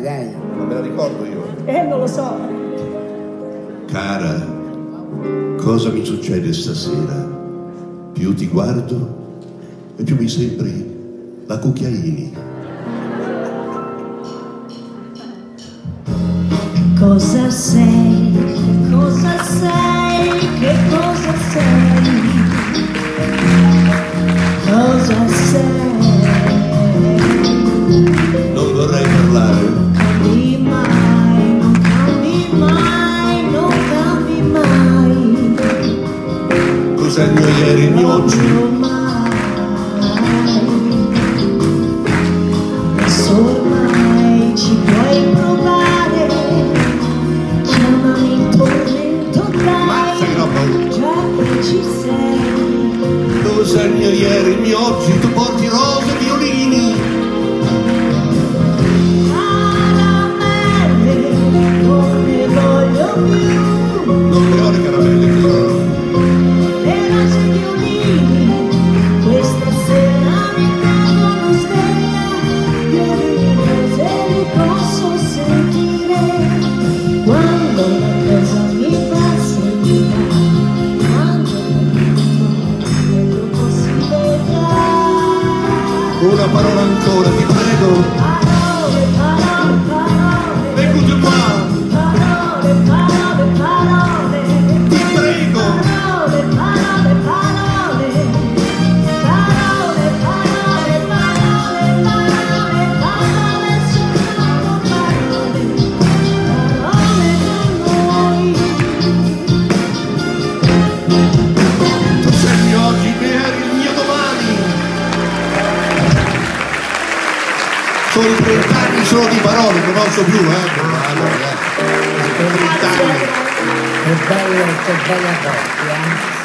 dai, dai. Non me la ricordo io. Eh, non lo so. Cara, cosa mi succede stasera? Più ti guardo e più mi sembri la cucchiaini. Cosa sei? Mio ieri, il mio oggi? Ormai ci puoi provare. Chiamami tormento, dai. Già che ci sei. Il mio ieri, il mio oggi? Tu porti Una parola ancora, ti prego. Sono 30 anni solo di parole, non posso più, eh. Allora, eh. 30 anni. Che bello, che bella coppia.